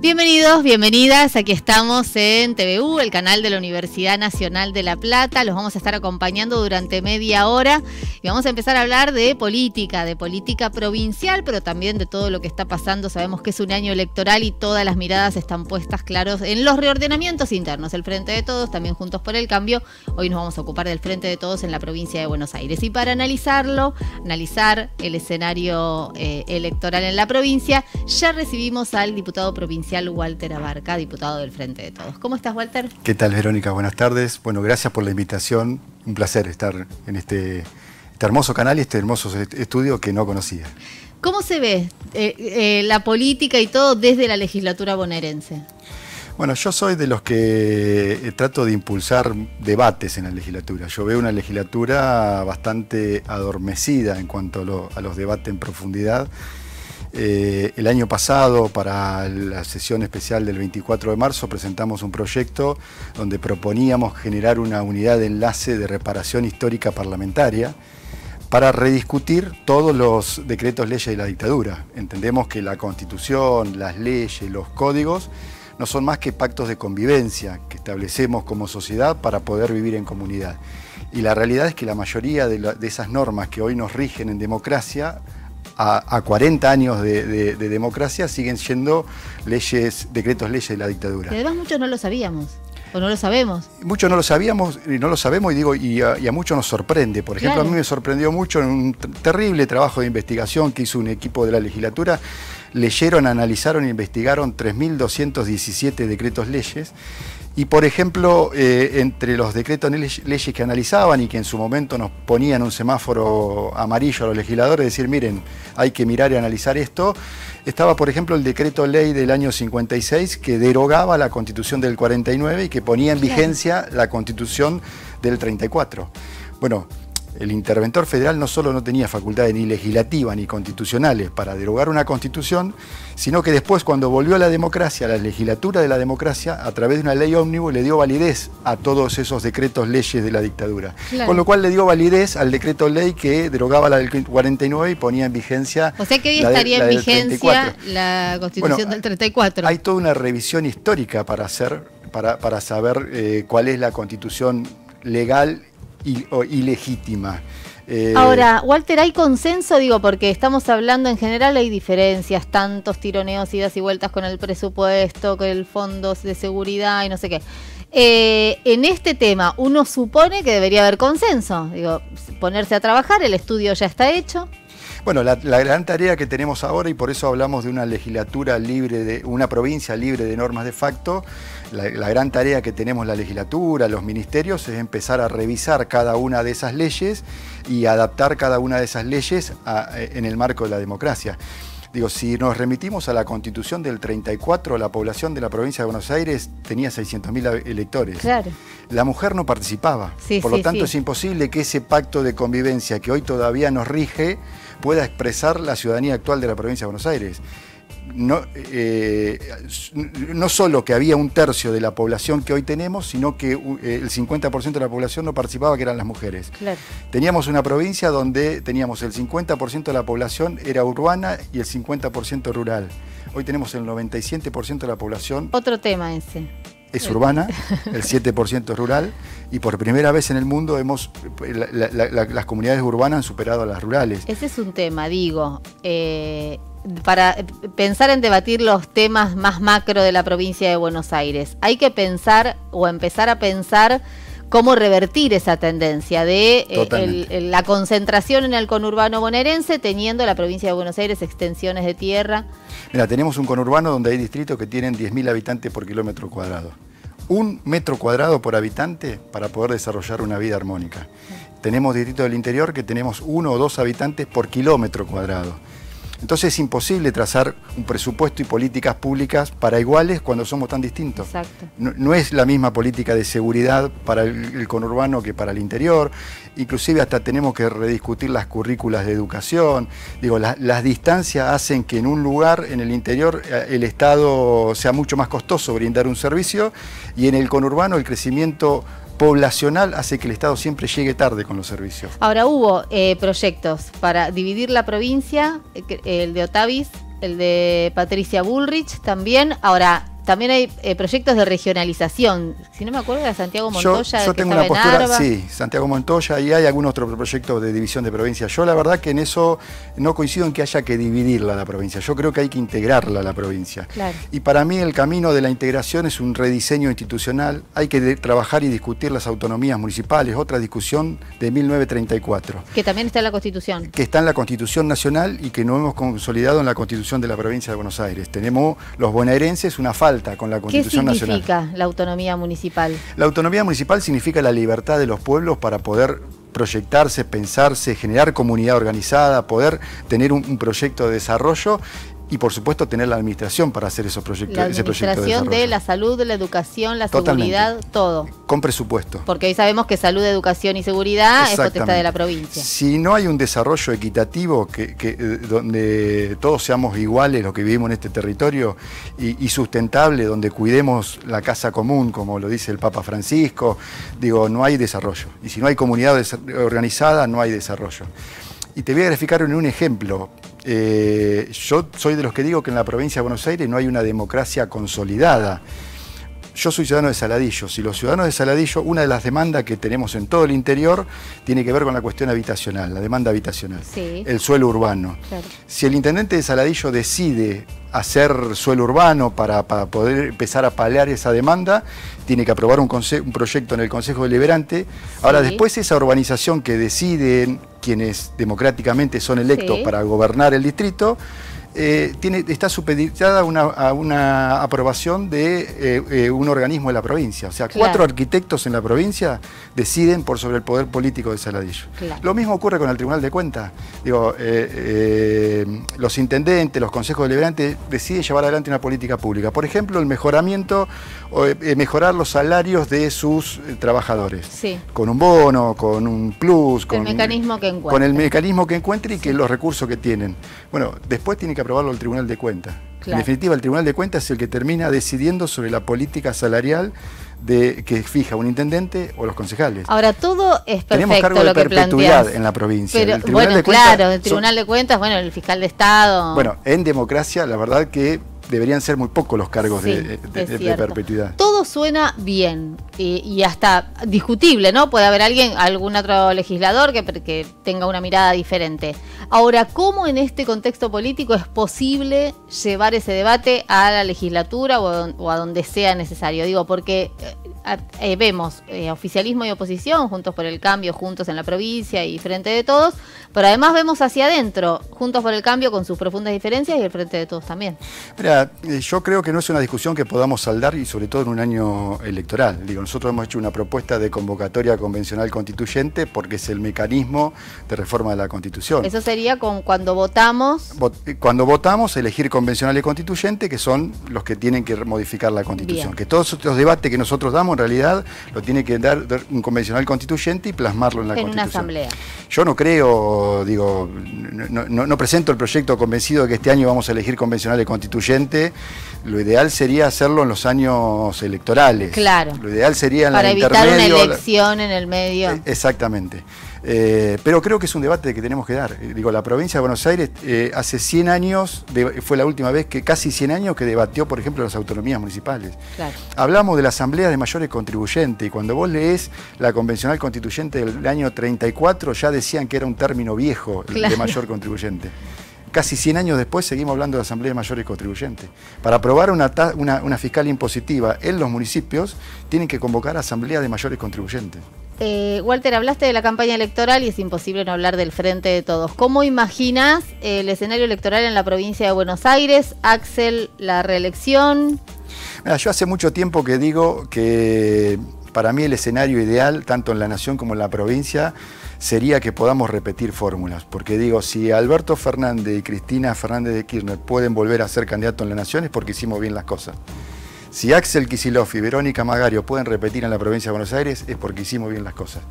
Bienvenidos, bienvenidas. Aquí estamos en TVU, el canal de la Universidad Nacional de La Plata. Los vamos a estar acompañando durante media hora y vamos a empezar a hablar de política, de política provincial, pero también de todo lo que está pasando. Sabemos que es un año electoral y todas las miradas están puestas claros en los reordenamientos internos. El Frente de Todos, también Juntos por el Cambio. Hoy nos vamos a ocupar del Frente de Todos en la provincia de Buenos Aires. Y para analizarlo, analizar el escenario eh, electoral en la provincia, ya recibimos al diputado provincial Walter Abarca, diputado del Frente de Todos. ¿Cómo estás, Walter? ¿Qué tal, Verónica? Buenas tardes. Bueno, gracias por la invitación. Un placer estar en este, este hermoso canal y este hermoso estudio que no conocía. ¿Cómo se ve eh, eh, la política y todo desde la legislatura bonaerense? Bueno, yo soy de los que eh, trato de impulsar debates en la legislatura. Yo veo una legislatura bastante adormecida en cuanto a los debates en profundidad eh, el año pasado, para la sesión especial del 24 de marzo, presentamos un proyecto donde proponíamos generar una unidad de enlace de reparación histórica parlamentaria para rediscutir todos los decretos leyes de la dictadura. Entendemos que la constitución, las leyes, los códigos no son más que pactos de convivencia que establecemos como sociedad para poder vivir en comunidad. Y la realidad es que la mayoría de esas normas que hoy nos rigen en democracia a, 40 años de, democracia siguen siendo leyes, decretos leyes de la dictadura. Y además muchos no lo sabíamos. ¿O no lo sabemos? Muchos no lo sabíamos y no lo sabemos y digo, y a, muchos nos sorprende. Por ejemplo, a mí me sorprendió mucho en un terrible trabajo de investigación que hizo un equipo de la legislatura. Leyeron, analizaron e investigaron 3.217 decretos leyes y por ejemplo, eh, entre los decretos leyes que analizaban y que en su momento nos ponían un semáforo amarillo a los legisladores, decir, miren, hay que mirar y analizar esto, estaba por ejemplo el decreto ley del año 56 que derogaba la constitución del 49 y que ponía en vigencia la constitución del 34. Bueno, el interventor federal no solo no tenía facultades ni legislativas ni constitucionales para derogar una constitución, sino que después cuando volvió a la democracia, a la legislatura de la democracia, a través de una ley ómnibus le dio validez a todos esos decretos leyes de la dictadura. Con lo cual le dio validez al decreto ley que derogaba la del 49 y ponía en vigencia... O sea que hoy estaría en vigencia la constitución del 34. Hay toda una revisión histórica para hacer, para, para saber eh, cuál es la constitución legal ilegítima. Eh, Ahora, Walter, ¿hay consenso? Digo, porque estamos hablando en general, hay diferencias, tantos tironeos, idas y vueltas con el presupuesto, con el fondo de seguridad y no sé qué. Eh, en este tema, uno supone que debería haber consenso. Digo, ponerse a trabajar, el estudio ya está hecho. Bueno, la, gran tarea que tenemos ahora, y por eso hablamos de una legislatura libre, de una provincia libre de normas de facto, la, gran tarea que tenemos la legislatura, los ministerios, es empezar a revisar cada una de esas leyes y adaptar cada una de esas leyes en el marco de la democracia. Digo, si nos remitimos a la constitución del 34, la población de la provincia de Buenos Aires tenía 600.000 electores. Claro. La mujer no participaba. Por lo tanto, es imposible que ese pacto de convivencia que hoy todavía nos rige pueda expresar la ciudadanía actual de la provincia de Buenos Aires no, eh, no solo que había un tercio de la población que hoy tenemos, sino que eh, el 50% de la población no participaba, que eran las mujeres. Teníamos una provincia donde teníamos el 50% de la población era urbana y el 50% rural. Hoy tenemos el 97% de la población. Otro tema ese. Es urbana, el 7% es rural, y por primera vez en el mundo hemos las comunidades urbanas han superado a las rurales. Ese es un tema, digo. Eh, para pensar en debatir los temas más macro de la provincia de Buenos Aires, hay que pensar o empezar a pensar cómo revertir esa tendencia de eh, la concentración en el conurbano bonaerense, teniendo la provincia de Buenos Aires extensiones de tierra. Mira, tenemos un conurbano donde hay distritos que tienen 10.000 habitantes por kilómetro cuadrado. Un metro cuadrado por habitante para poder desarrollar una vida armónica. Tenemos distritos del interior que tenemos uno o dos habitantes por kilómetro cuadrado. Entonces es imposible trazar un presupuesto y políticas públicas para iguales cuando somos tan distintos. Exacto. No, es la misma política de seguridad para el, conurbano que para el interior. Inclusive hasta tenemos que rediscutir las currículas de educación. Digo, las distancias hacen que en un lugar, en el interior, eh, el Estado sea mucho más costoso brindar un servicio y en el conurbano el crecimiento poblacional hace que el Estado siempre llegue tarde con los servicios. Ahora hubo eh, proyectos para dividir la provincia, eh, el de Otavis, el de Patricia Bullrich también. Ahora, también hay eh, proyectos de regionalización. Si no me acuerdo, de Santiago Montoya. Yo, tengo una postura, sí, Santiago Montoya, y hay algún otro proyecto de división de provincia. Yo la verdad que en eso no coincido en que haya que dividirla la provincia. Yo creo que hay que integrarla la provincia. Y para mí el camino de la integración es un rediseño institucional. Hay que trabajar y discutir las autonomías municipales, otra discusión de 1934. Que también está en la Constitución. Que está en la Constitución Nacional y que no hemos consolidado en la Constitución de la provincia de Buenos Aires. Tenemos los bonaerenses una falta con la Constitución ¿Qué significa la autonomía municipal? La autonomía municipal significa la libertad de los pueblos para poder proyectarse, pensarse, generar comunidad organizada, poder tener un, un proyecto de desarrollo y por supuesto tener la administración para hacer esos proyectos. La administración de, la salud, la educación, la seguridad, todo. Con presupuesto. Porque hoy sabemos que salud, educación y seguridad es potestad de la provincia. Si no hay un desarrollo equitativo que, eh, donde todos seamos iguales los que vivimos en este territorio y, y, sustentable, donde cuidemos la casa común, como lo dice el Papa Francisco, digo, no hay desarrollo. Y si no hay comunidad organizada, no hay desarrollo. Y te voy a graficar en un ejemplo. Eh, yo soy de los que digo que en la provincia de Buenos Aires no hay una democracia consolidada. Yo soy ciudadano de Saladillo. Si los ciudadanos de Saladillo, una de las demandas que tenemos en todo el interior tiene que ver con la cuestión habitacional, la demanda habitacional, el suelo urbano. Si el intendente de Saladillo decide hacer suelo urbano para, poder empezar a paliar esa demanda, tiene que aprobar un, proyecto en el Consejo Deliberante. Ahora, después esa urbanización que deciden quienes democráticamente son electos para gobernar el distrito, eh, tiene, está supeditada a una aprobación de eh, eh, un organismo de la provincia. O sea, cuatro arquitectos en la provincia deciden por sobre el poder político de Saladillo. Lo mismo ocurre con el Tribunal de Cuentas. Digo, los intendentes, los consejos deliberantes deciden llevar adelante una política pública. Por ejemplo, el mejoramiento, mejorar los salarios de sus trabajadores. Con un bono, con un plus, con el mecanismo que encuentre. Con el mecanismo que encuentre y que los recursos que tienen. Bueno, después tiene que aprobarlo el Tribunal de Cuentas. En definitiva, el Tribunal de Cuentas es el que termina decidiendo sobre la política salarial de que fija un intendente o los concejales. Ahora, todo es perfecto Tenemos cargo de perpetuidad en la provincia. Pero, bueno, claro, el Tribunal de Cuentas, bueno, el fiscal de Estado. Bueno, en democracia, la verdad que deberían ser muy pocos los cargos de, perpetuidad. Todo suena bien y, hasta discutible, ¿no? Puede haber alguien, algún otro legislador que, tenga una mirada diferente. Ahora, ¿cómo en este contexto político es posible llevar ese debate a la legislatura o, a donde sea necesario? Digo, porque eh, eh, vemos eh, oficialismo y oposición, juntos por el cambio, juntos en la provincia y frente de todos, pero además vemos hacia adentro, juntos por el cambio con sus profundas diferencias y el frente de todos también. Mira, yo creo que no es una discusión que podamos saldar y sobre todo en un año electoral. Digo, nosotros hemos hecho una propuesta de convocatoria convencional constituyente porque es el mecanismo de reforma de la Constitución. Eso sería con cuando votamos. Cuando votamos, elegir convencionales constituyentes, que son los que tienen que modificar la Constitución. Que todos estos debates que nosotros damos, en realidad, lo tiene que dar un convencional constituyente y plasmarlo en la Constitución. En una asamblea. Yo no creo, digo, no, presento el proyecto convencido de que este año vamos a elegir convencionales constituyentes. Lo ideal sería hacerlo en los años electorales. Claro. Lo ideal sería en Para evitar una elección en el medio. E, exactamente. Eh, pero creo que es un debate que tenemos que dar. Eh, digo, la provincia de Buenos Aires eh, hace 100 años, fue la última vez que casi 100 años que debatió, por ejemplo, las autonomías municipales. Hablamos de la asamblea de mayores contribuyentes y cuando vos lees la convencional constituyente del año 34 ya decían que era un término viejo de mayor contribuyente. Casi 100 años después seguimos hablando de asamblea de mayores contribuyentes. Para aprobar una, una, fiscal impositiva en los municipios, tienen que convocar asamblea de mayores contribuyentes. Eh, Walter, hablaste de la campaña electoral y es imposible no hablar del frente de todos. ¿Cómo imaginas el escenario electoral en la provincia de Buenos Aires? Axel, la reelección. yo hace mucho tiempo que digo que para mí el escenario ideal, tanto en la nación como en la provincia, sería que podamos repetir fórmulas. Porque digo, si Alberto Fernández y Cristina Fernández de Kirchner pueden volver a ser candidatos en la nación es porque hicimos bien las cosas. Si Axel Kicillof y Verónica Magario pueden repetir en la provincia de Buenos Aires es porque hicimos bien las cosas.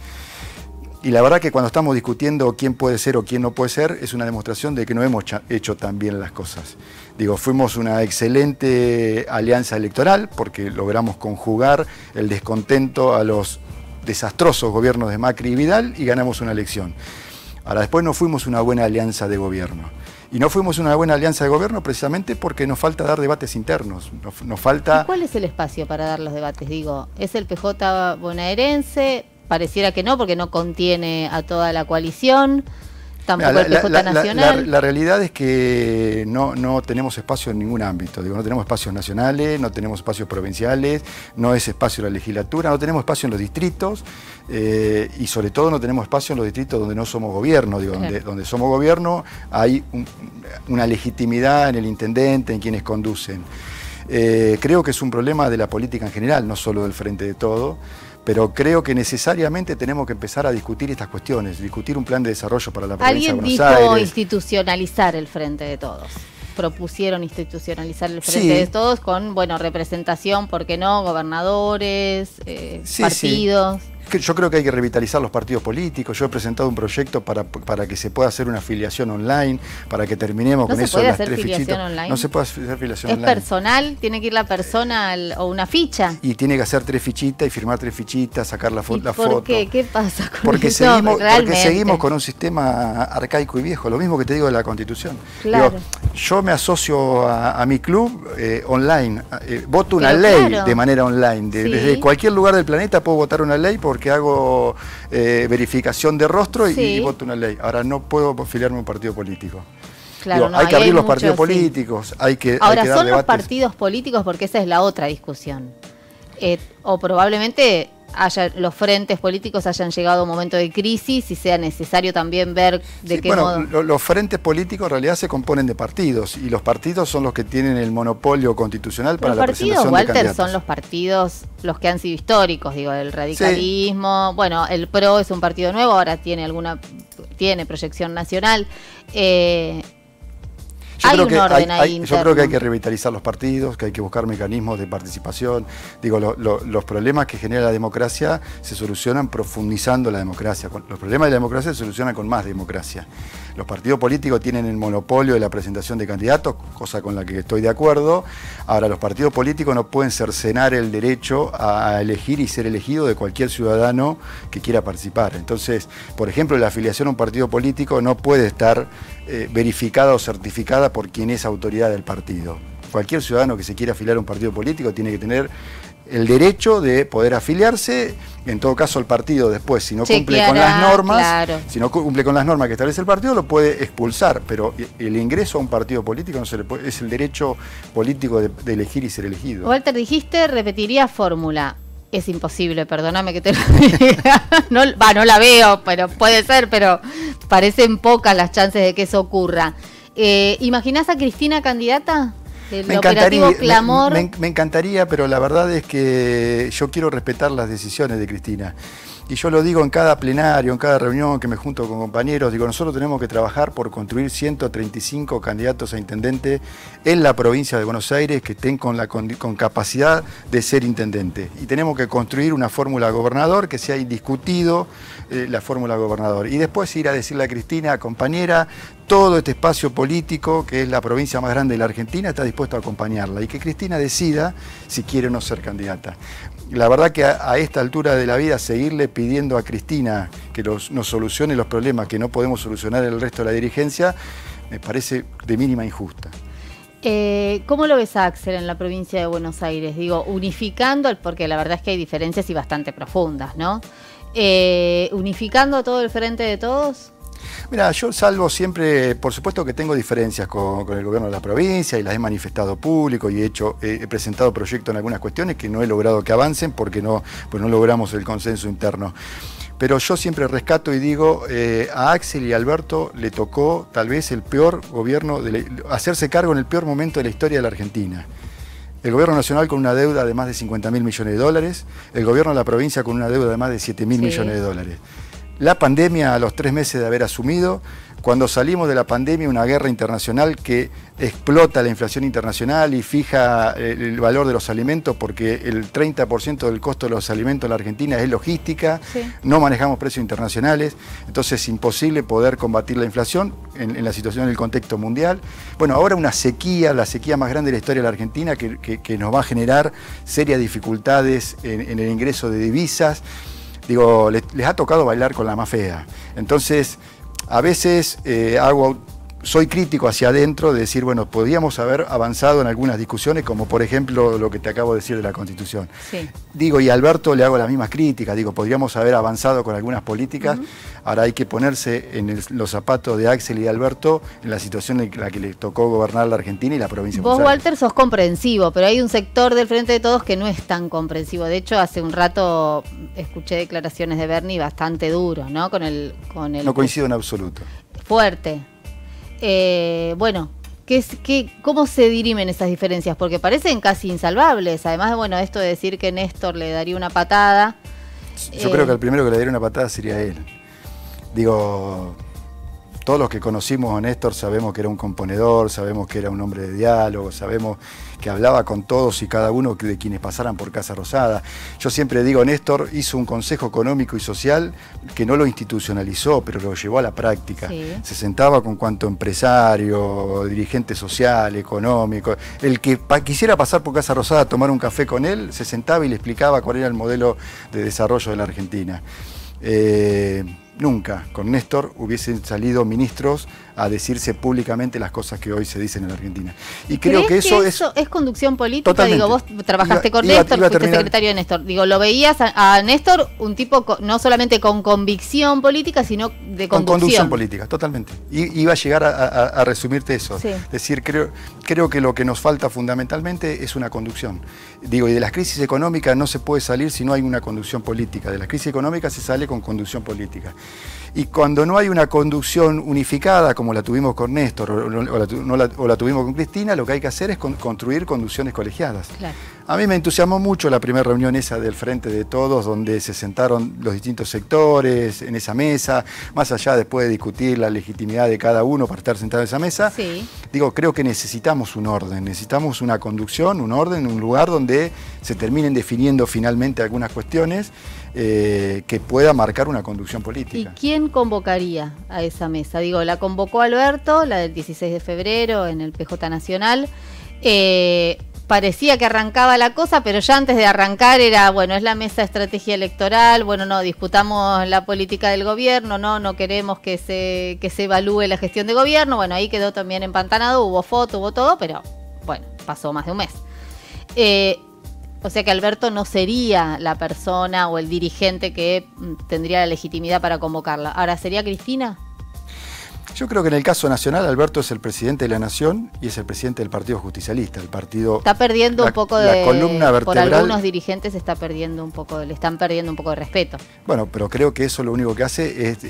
Y la verdad que cuando estamos discutiendo quién puede ser o quién no puede ser, es una demostración de que no hemos hecho tan bien las cosas. Digo, fuimos una excelente alianza electoral porque logramos conjugar el descontento a los desastrosos gobiernos de Macri y Vidal y ganamos una elección. Ahora después no fuimos una buena alianza de gobierno. Y no fuimos una buena alianza de gobierno precisamente porque nos falta dar debates internos. Nos, falta... ¿Cuál es el espacio para dar los debates? Digo, ¿es el PJ bonaerense? Pareciera que no, porque no contiene a toda la coalición la, realidad es que no, no tenemos espacio en ningún ámbito. Digo, no tenemos espacios nacionales, no tenemos espacios provinciales, no es espacio en la legislatura, no tenemos espacio en los distritos eh, y sobre todo no tenemos espacio en los distritos donde no somos gobierno. Digo, donde, somos gobierno hay una legitimidad en el intendente, en quienes conducen. Eh, creo que es un problema de la política en general, no solo del frente de todo pero creo que necesariamente tenemos que empezar a discutir estas cuestiones, discutir un plan de desarrollo para la provincia de Buenos Aires. dijo institucionalizar el Frente de Todos. Propusieron institucionalizar el Frente de Todos con, bueno, representación, ¿por qué no? Gobernadores, eh, partidos yo creo que hay que revitalizar los partidos políticos. Yo he presentado un proyecto para, para que se pueda hacer una afiliación online, para que terminemos con eso de las tres? No se puede hacer afiliación online. ¿Es personal? ¿Tiene que ir la persona o una ficha? Y tiene que hacer tres fichitas y firmar tres fichitas, sacar la, ¿Y la por foto. Qué? ¿Qué pasa con porque Seguimos, porque seguimos con un sistema arcaico y viejo, lo mismo que te digo de la Constitución. Claro. yo me asocio a, mi club eh, online, eh, voto una ley de manera online. Desde cualquier lugar del planeta puedo votar una ley por que hago eh, verificación de rostro y, voto una ley. Ahora no puedo afiliarme a un partido político. Claro, hay que abrir los partidos políticos, hay que... Ahora, ¿son los partidos políticos? Porque esa es la otra discusión. Eh, o probablemente haya, los frentes políticos hayan llegado a un momento de crisis y sea necesario también ver de qué bueno, los frentes políticos en realidad se componen de partidos y los partidos son los que tienen el monopolio constitucional para la presentación Walter, de candidatos. son los partidos los que han sido históricos, digo, el radicalismo. Bueno, el PRO es un partido nuevo, ahora tiene alguna tiene proyección nacional. Eh, yo, creo, que hay, yo creo que hay que revitalizar los partidos, que hay que buscar mecanismos de participación. Digo, los problemas que genera la democracia se solucionan profundizando la democracia. Los problemas de la democracia se solucionan con más democracia. Los partidos políticos tienen el monopolio de la presentación de candidatos, cosa con la que estoy de acuerdo. Ahora, los partidos políticos no pueden cercenar el derecho a elegir y ser elegido de cualquier ciudadano que quiera participar. Entonces, por ejemplo, la afiliación a un partido político no puede estar eh, verificada o certificada por quien es autoridad del partido. Cualquier ciudadano que se quiera afiliar a un partido político tiene que tener el derecho de poder afiliarse, en todo caso el partido después, si no cumple con las normas, si no cumple con las normas que establece el partido, lo puede expulsar, pero el ingreso a un partido político no se le puede, es el derecho político de, de elegir y ser elegido. Walter, dijiste, repetiría fórmula es imposible, perdóname que te lo diga. No, va, no la veo, pero puede ser, pero parecen pocas las chances de que eso ocurra. Eh, ¿Imaginás a Cristina candidata? me encantaría, clamor. me, encantaría, pero la verdad es que yo quiero respetar las decisiones de Cristina y yo lo digo en cada plenario, en cada reunión que me junto con compañeros, digo, nosotros tenemos que trabajar por construir 135 candidatos a intendente en la provincia de Buenos Aires que estén con, la, con, capacidad de ser intendente. Y tenemos que construir una fórmula gobernador que sea indiscutido eh, la fórmula gobernador. Y después ir a decirle a Cristina, compañera, todo este espacio político, que es la provincia más grande de la Argentina, está dispuesto a acompañarla y que Cristina decida si quiere o no ser candidata la verdad que a, esta altura de la vida seguirle pidiendo a Cristina que nos solucione los problemas que no podemos solucionar el resto de la dirigencia, me parece de mínima injusta. Eh, ¿Cómo lo ves Axel en la provincia de Buenos Aires? Digo, unificando, porque la verdad es que hay diferencias y bastante profundas, ¿no? Eh, unificando a todo el frente de todos. Mira, yo salvo siempre, por supuesto que tengo diferencias con, el gobierno de la provincia y las he manifestado público y he hecho, he, presentado proyectos en algunas cuestiones que no he logrado que avancen porque no, pues no logramos el consenso interno. Pero yo siempre rescato y digo, eh, a Axel y Alberto le tocó tal vez el peor gobierno, de hacerse cargo en el peor momento de la historia de la Argentina. El gobierno nacional con una deuda de más de 50 mil millones de dólares, el gobierno de la provincia con una deuda de más de 7 mil millones de dólares. La pandemia a los tres meses de haber asumido, cuando salimos de la pandemia, una guerra internacional que explota la inflación internacional y fija eh, el valor de los alimentos porque el 30% del costo de los alimentos en la Argentina es logística, no manejamos precios internacionales, entonces es imposible poder combatir la inflación en, la situación del contexto mundial. Bueno, ahora una sequía, la sequía más grande de la historia de la Argentina que, nos va a generar serias dificultades en el ingreso de divisas digo, les, ha tocado bailar con la más fea. Entonces, a veces eh, hago soy crítico hacia adentro de decir, bueno, podríamos haber avanzado en algunas discusiones, como por ejemplo lo que te acabo de decir de la Constitución. Digo, y a Alberto le hago las mismas críticas, digo, podríamos haber avanzado con algunas políticas, ahora hay que ponerse en los zapatos de Axel y de Alberto en la situación en la que le tocó gobernar la Argentina y la provincia de Vos, Walter, sos comprensivo, pero hay un sector del Frente de Todos que no es tan comprensivo. De hecho, hace un rato escuché declaraciones de Bernie bastante duros, ¿no? Con el, con el... No coincido en absoluto. Fuerte. Eh, bueno, ¿qué, qué, ¿cómo se dirimen esas diferencias? Porque parecen casi insalvables. Además, bueno, esto de decir que Néstor le daría una patada. Yo creo que eh, el primero que le daría una patada sería él. Digo, todos los que conocimos a Néstor sabemos que era un componedor, sabemos que era un hombre de diálogo, sabemos que hablaba con todos y cada uno de quienes pasaran por Casa Rosada. Yo siempre digo, Néstor hizo un consejo económico y social que no lo institucionalizó, pero lo llevó a la práctica. Se sentaba con cuanto empresario, dirigente social, económico. El que quisiera pasar por Casa Rosada a tomar un café con él, se sentaba y le explicaba cuál era el modelo de desarrollo de la Argentina. Eh, nunca con Néstor hubiesen salido ministros a decirse públicamente las cosas que hoy se dicen en la Argentina. Y creo que eso, es... es conducción política. Digo, vos trabajaste con Néstor, fuiste secretario de Néstor. Digo, lo veías a, Néstor un tipo no solamente con convicción política, sino de conducción. Con conducción política, totalmente. Y iba a llegar a, resumirte eso. Es decir, creo, creo que lo que nos falta fundamentalmente es una conducción. Digo, y de las crisis económicas no se puede salir si no hay una conducción política. De las crisis económicas se sale con conducción política. Y cuando no hay una conducción unificada, como la tuvimos con Néstor o, la, tuvimos con Cristina, lo que hay que hacer es construir conducciones colegiadas. A mí me entusiasmó mucho la primera reunión esa del Frente de Todos, donde se sentaron los distintos sectores en esa mesa, más allá después de discutir la legitimidad de cada uno para estar sentado en esa mesa. Digo, creo que necesitamos un orden, necesitamos una conducción, un orden, un lugar donde se terminen definiendo finalmente algunas cuestiones eh, que pueda marcar una conducción política. ¿Y quién convocaría a esa mesa? Digo, la convocó Alberto, la del 16 de febrero en el PJ Nacional. Eh, parecía que arrancaba la cosa, pero ya antes de arrancar era, bueno, es la mesa de estrategia electoral, bueno, no, disputamos la política del gobierno, no, no queremos que se, que se evalúe la gestión de gobierno, bueno, ahí quedó también empantanado, hubo foto, hubo todo, pero bueno, pasó más de un mes. Eh, o sea que Alberto no sería la persona o el dirigente que tendría la legitimidad para convocarla. Ahora, ¿sería Cristina? Yo creo que en el caso nacional Alberto es el presidente de la nación y es el presidente del Partido Justicialista, el partido está perdiendo un poco de la columna vertebral. Por algunos dirigentes está perdiendo un poco, le están perdiendo un poco de respeto. Bueno, pero creo que eso lo único que hace es,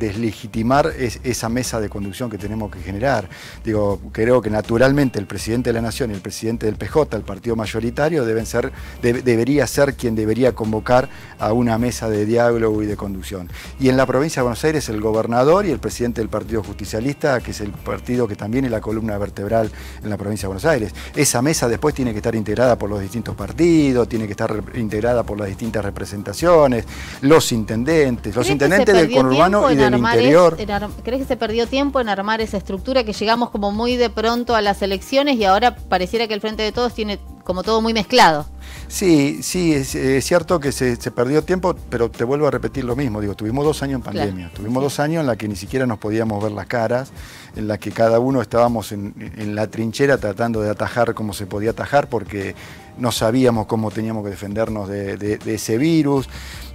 deslegitimar esa mesa de conducción que tenemos que generar. Digo, creo que naturalmente el presidente de la nación y el presidente del PJ, el partido mayoritario, deben ser, debería ser quien debería convocar a una mesa de diálogo y de conducción. Y en la provincia de Buenos Aires el gobernador y el presidente del Partido Justicialista, que es el partido que también es la columna vertebral en la provincia de Buenos Aires. Esa mesa después tiene que estar integrada por los distintos partidos, tiene que estar integrada por las distintas representaciones, los intendentes, los intendentes del conurbano y del interior. ¿Crees que se perdió tiempo en armar esa estructura que llegamos como muy de pronto a las elecciones y ahora pareciera que el Frente de Todos tiene como todo muy mezclado? Sí, sí, es, cierto que se, perdió tiempo, pero te vuelvo a repetir lo mismo. Digo, tuvimos dos años en pandemia, tuvimos dos años en la que ni siquiera nos podíamos ver las caras, en la que cada uno estábamos en, la trinchera tratando de atajar como se podía atajar, porque no sabíamos cómo teníamos que defendernos de, ese virus.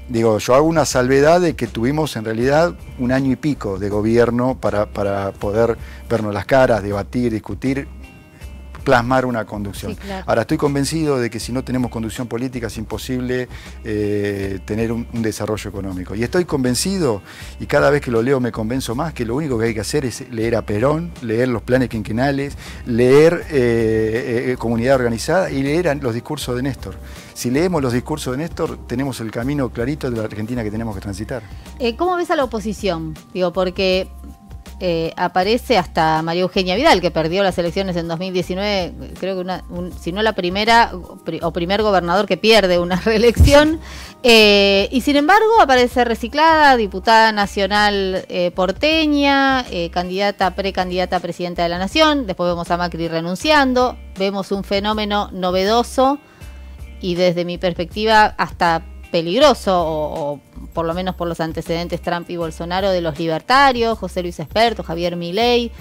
Digo, yo hago una salvedad de que tuvimos en realidad un año y pico de gobierno para, para poder vernos las caras, debatir, discutir plasmar una conducción. Ahora, estoy convencido de que si no tenemos conducción política es imposible eh, tener un, desarrollo económico. Y estoy convencido, y cada vez que lo leo me convenzo más, que lo único que hay que hacer es leer a Perón, leer los planes quinquenales, leer eh, eh, comunidad organizada y leer los discursos de Néstor. Si leemos los discursos de Néstor, tenemos el camino clarito de la Argentina que tenemos que transitar. ¿Cómo ves a la oposición? Digo, porque eh, aparece hasta María Eugenia Vidal, que perdió las elecciones en 2019, creo que si no la primera o primer gobernador que pierde una reelección. Eh, y sin embargo aparece reciclada, diputada nacional eh, porteña, candidata, precandidata a presidenta de la Nación. Después vemos a Macri renunciando. Vemos un fenómeno novedoso y desde mi perspectiva hasta peligroso, o, por lo menos por los antecedentes Trump y Bolsonaro, de los libertarios, José Luis Esperto, Javier Milei,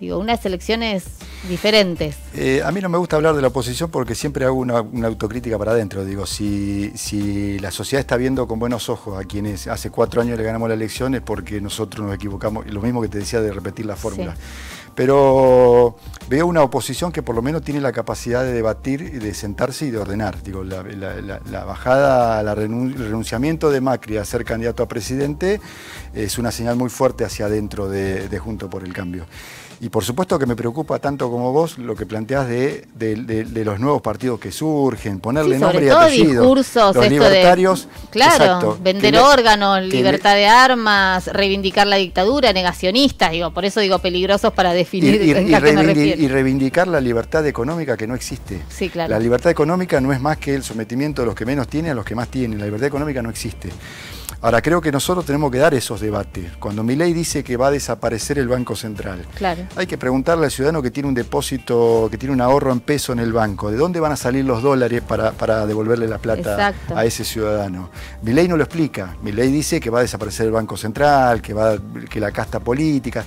Digo, unas elecciones diferentes. Eh, a mí no me gusta hablar de la oposición porque siempre hago una, autocrítica para adentro. Digo, si, si, la sociedad está viendo con buenos ojos a quienes hace cuatro años le ganamos la elección es porque nosotros nos equivocamos. Lo mismo que te decía de repetir la fórmula. Pero veo una oposición que por lo menos tiene la capacidad de debatir, de sentarse y de ordenar. Digo, la, bajada, el renunciamiento de Macri a ser candidato a presidente es una señal muy fuerte hacia adentro de, de Junto por el Cambio. Y por supuesto que me preocupa tanto como vos lo que planteás de, los nuevos partidos que surgen, ponerle nombre y apellido. Discursos, los libertarios. claro, vender órganos, libertad de armas, reivindicar la dictadura, negacionistas, digo, por eso digo peligrosos para definir y, y, reivindicar la libertad económica que no existe. Sí, claro. La libertad económica no es más que el sometimiento de los que menos tienen a los que más tienen. La libertad económica no existe. Ahora, creo que nosotros tenemos que dar esos debates. Cuando Milei dice que va a desaparecer el Banco Central, claro. hay que preguntarle al ciudadano que tiene un depósito, que tiene un ahorro en peso en el banco, ¿de dónde van a salir los dólares para, devolverle la plata a ese ciudadano? Milei no lo explica. Milei dice que va a desaparecer el Banco Central, que, va, que la casta política.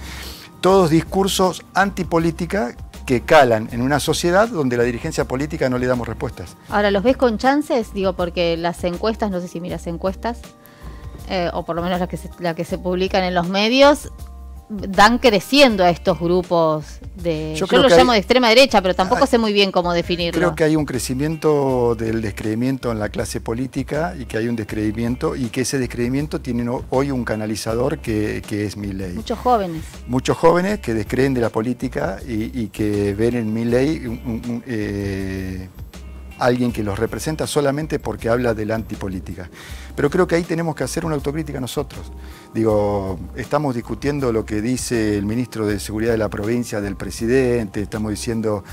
Todos discursos antipolítica que calan en una sociedad donde la dirigencia política no le damos respuestas. Ahora, ¿los ves con chances? Digo, porque las encuestas, no sé si miras encuestas, eh, o por lo menos las que, se, la que se publican en los medios, dan creciendo a estos grupos de yo, lo llamo de extrema derecha pero tampoco sé muy bien cómo definirlo. Creo que hay un crecimiento del descreimiento en la clase política y que hay un descreimiento y que ese descreimiento tiene hoy un canalizador que, es mi ley muchos jóvenes. Muchos jóvenes que descreen de la política y, que ven en mi ley eh, alguien que los representa solamente porque habla de la antipolítica. Pero creo que ahí tenemos que hacer una autocrítica nosotros. Digo, estamos discutiendo lo que dice el ministro de Seguridad de la provincia, del presidente, estamos diciendo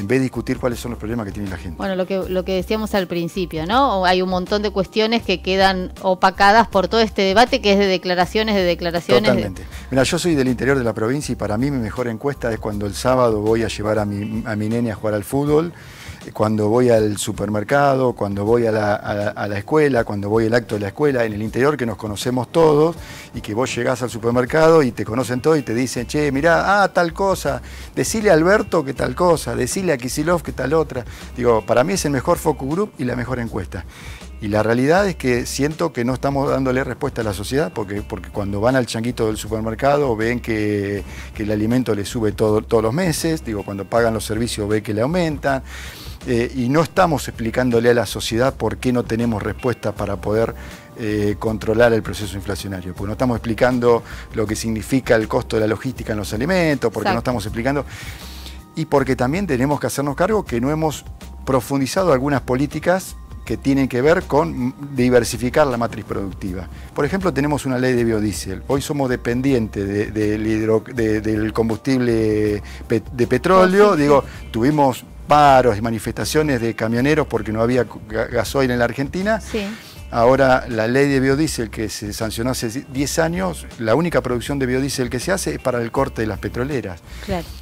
en vez de discutir cuáles son los problemas que tiene la gente. Bueno, lo que, lo que decíamos al principio, ¿no? Hay un montón de cuestiones que quedan opacadas por todo este debate que es de declaraciones, de declaraciones. Totalmente. Mira, yo soy del interior de la provincia y para mí mi mejor encuesta es cuando el sábado voy a llevar a mi, a mi nene a jugar al fútbol cuando voy al supermercado, cuando voy a la, escuela, cuando voy al acto de la escuela, en el interior que nos conocemos todos y que vos llegás al supermercado y te conocen todos y te dicen, che, mirá, ah, tal cosa, decile a Alberto que tal cosa, decile a Kisilov que tal otra. Digo, para mí es el mejor focus group y la mejor encuesta. Y la realidad es que siento que no estamos dándole respuesta a la sociedad, porque, porque cuando van al changuito del supermercado ven que, el alimento le sube todo, todos los meses, digo, cuando pagan los servicios ve que le aumentan. Eh, y no estamos explicándole a la sociedad por qué no tenemos respuesta para poder eh, controlar el proceso inflacionario, porque no estamos explicando lo que significa el costo de la logística en los alimentos, porque no estamos explicando, y porque también tenemos que hacernos cargo que no hemos profundizado algunas políticas que tienen que ver con diversificar la matriz productiva. Por ejemplo, tenemos una ley de biodiesel. Hoy somos dependientes del combustible de petróleo. Digo, tuvimos paros y manifestaciones de camioneros porque no había gasoil en la Argentina. Ahora, la ley de biodiesel que se sancionó hace 10 años, la única producción de biodiesel que se hace es para el corte de las petroleras.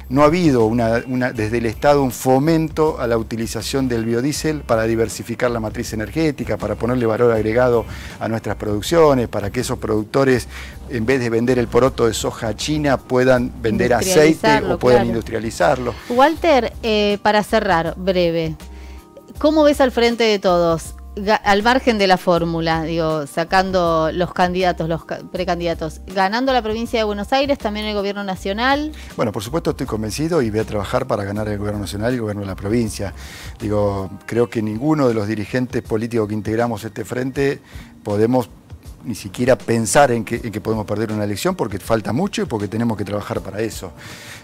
No ha habido una, desde el Estado un fomento a la utilización del biodiesel para diversificar la matriz energética, para ponerle valor agregado a nuestras producciones, para que esos productores, en vez de vender el poroto de soja a China, puedan vender aceite o puedan industrializarlo. Walter, eh, para cerrar, breve, ¿cómo ves al frente de todos? Al margen de la fórmula, digo, sacando los candidatos, los precandidatos, ganando la provincia de Buenos Aires, también el gobierno nacional. Bueno, por supuesto estoy convencido y voy a trabajar para ganar el gobierno nacional y el gobierno de la provincia. Digo, creo que ninguno de los dirigentes políticos que integramos este frente podemos ni siquiera pensar en que, podemos perder una elección porque falta mucho y porque tenemos que trabajar para eso.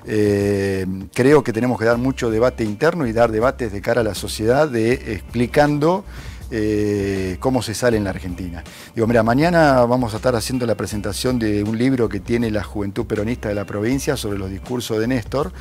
Eh, creo que tenemos que dar mucho debate interno y dar debates de cara a la sociedad de explicando eh, cómo se sale en la Argentina. Digo, mira, mañana vamos a estar haciendo la presentación de un libro que tiene la Juventud Peronista de la provincia sobre los discursos de Néstor.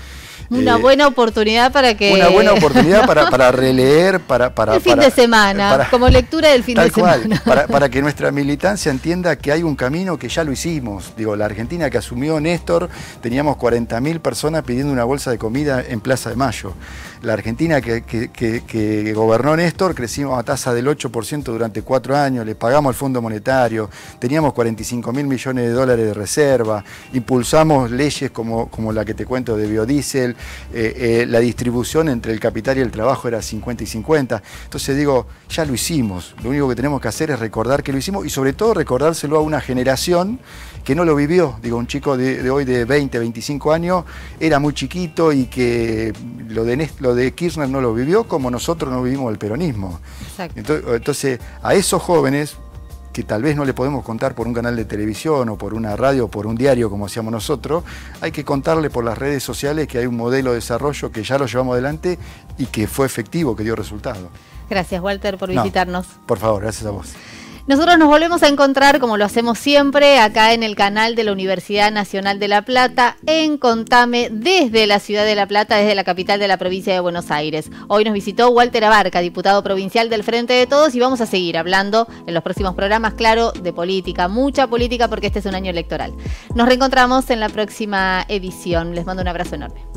Una eh, buena oportunidad para que... Una buena oportunidad para, releer, para... para el fin de semana, como lectura del fin de semana. Para, para que nuestra militancia entienda que hay un camino que ya lo hicimos. Digo, la Argentina que asumió Néstor, teníamos 40.000 personas pidiendo una bolsa de comida en Plaza de Mayo. La Argentina que, que gobernó Néstor, crecimos a tasa del 8% durante cuatro años, le pagamos al Fondo Monetario, teníamos 45 mil millones de dólares de reserva, impulsamos leyes como, como la que te cuento de biodiesel, eh, eh, la distribución entre el capital y el trabajo era 50 y 50. Entonces digo, ya lo hicimos, lo único que tenemos que hacer es recordar que lo hicimos y sobre todo recordárselo a una generación que no lo vivió. Digo, un chico de, hoy de 20, 25 años era muy chiquito y que lo de, lo de Kirchner no lo vivió como nosotros no vivimos el peronismo. Entonces, a esos jóvenes que tal vez no le podemos contar por un canal de televisión o por una radio o por un diario como hacíamos nosotros, hay que contarle por las redes sociales que hay un modelo de desarrollo que ya lo llevamos adelante y que fue efectivo, que dio resultado. Gracias, Walter, por visitarnos. por favor, gracias a vos. Nosotros nos volvemos a encontrar, como lo hacemos siempre, acá en el canal de la Universidad Nacional de La Plata, en Contame, desde la ciudad de La Plata, desde la capital de la provincia de Buenos Aires. Hoy nos visitó Walter Abarca, diputado provincial del Frente de Todos, y vamos a seguir hablando en los próximos programas, claro, de política, mucha política, porque este es un año electoral. Nos reencontramos en la próxima edición. Les mando un abrazo enorme.